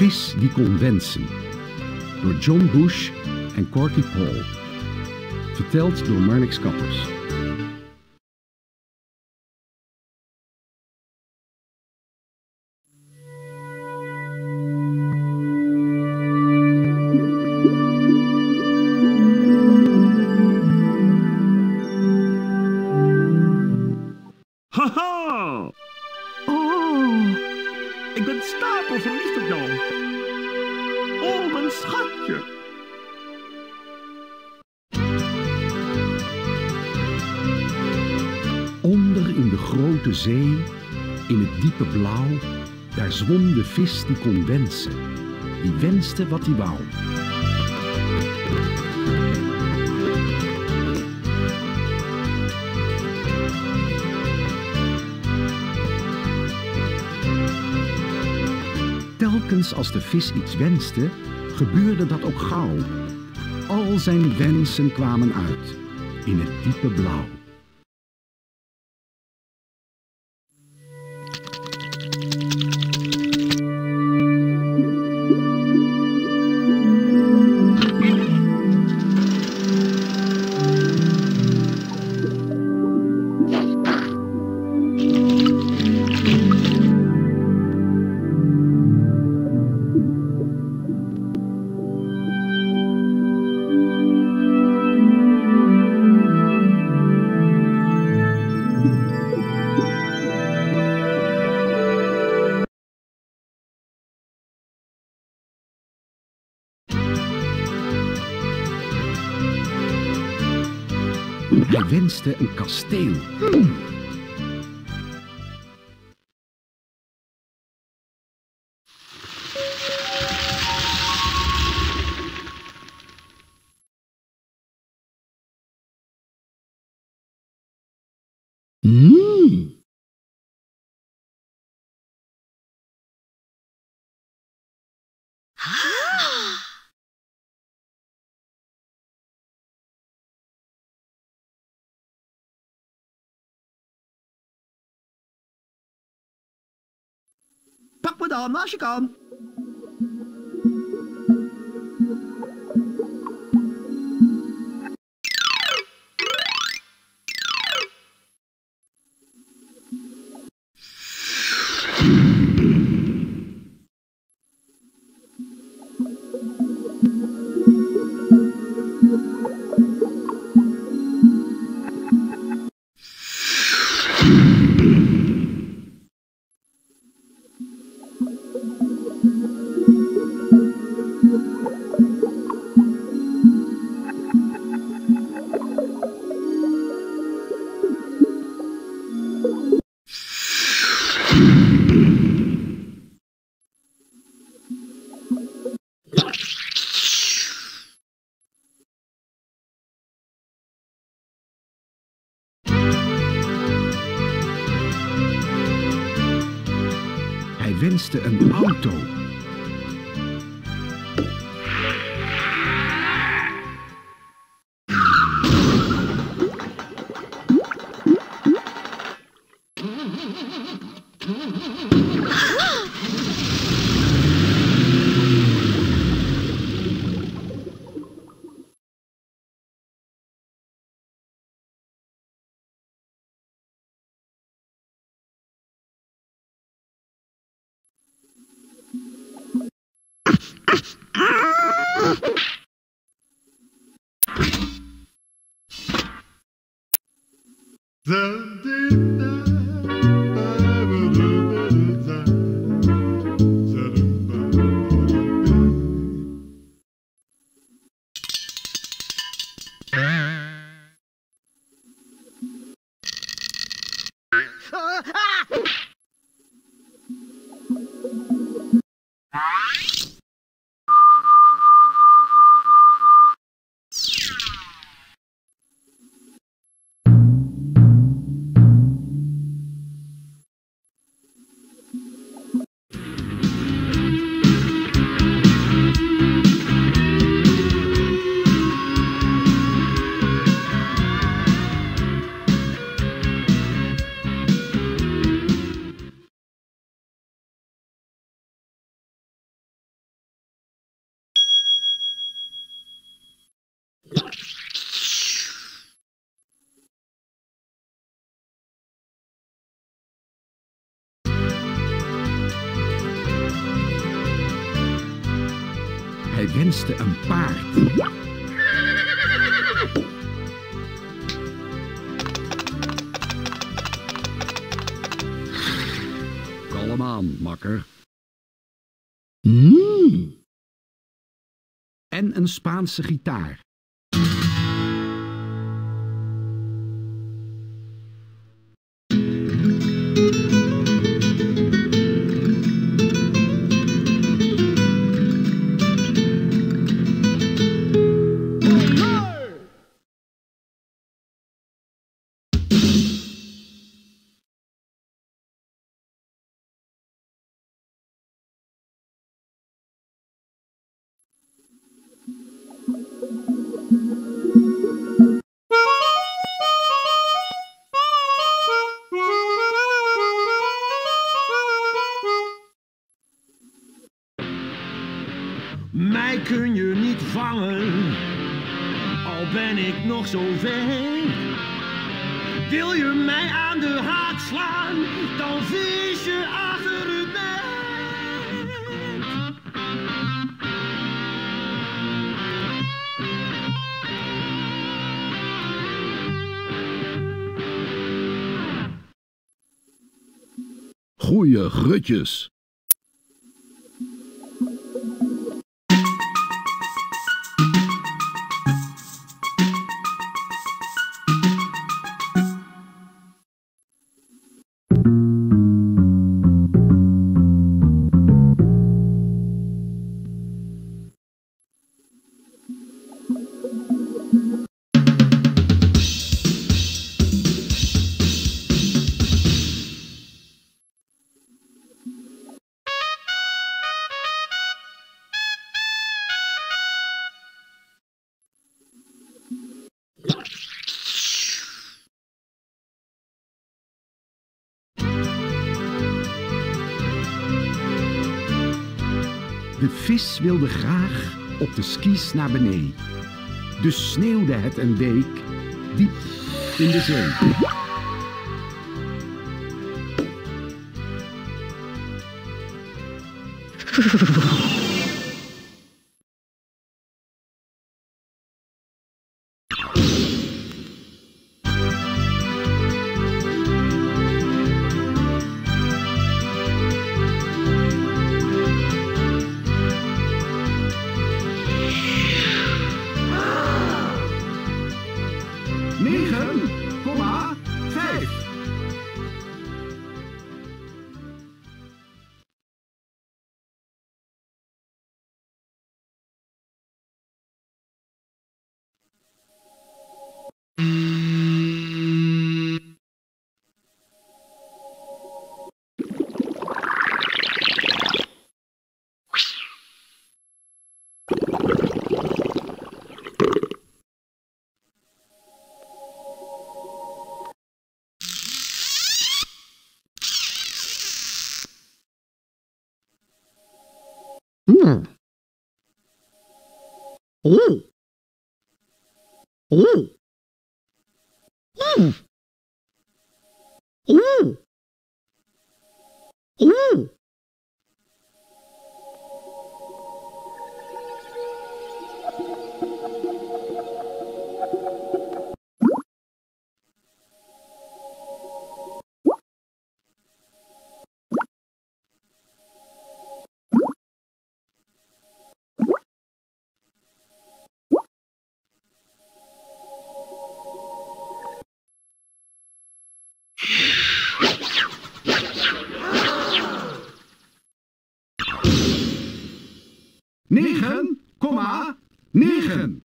vis die kon wensen. Door John Bush en Corky Paul. Verteld door Marnix Kappers. Grote zee, in het diepe blauw, daar zwom de vis die kon wensen. Die wenste wat hij wou. Telkens als de vis iets wenste, gebeurde dat ook gauw. Al zijn wensen kwamen uit in het diepe blauw. Hij wenste een kasteel. Mm. どうもしこん。Hij wenste een auto. Wenste een paard. Kalm aan, makker. Mm. En een Spaanse gitaar. Zo ver. Wil je mij aan de haak slaan, dan vis je achter het. Goeie grutjes. Vis wilde graag op de skis naar beneden. Dus sneeuwde het een week diep in de zee. on, on, on, on, on, on. 9, 9.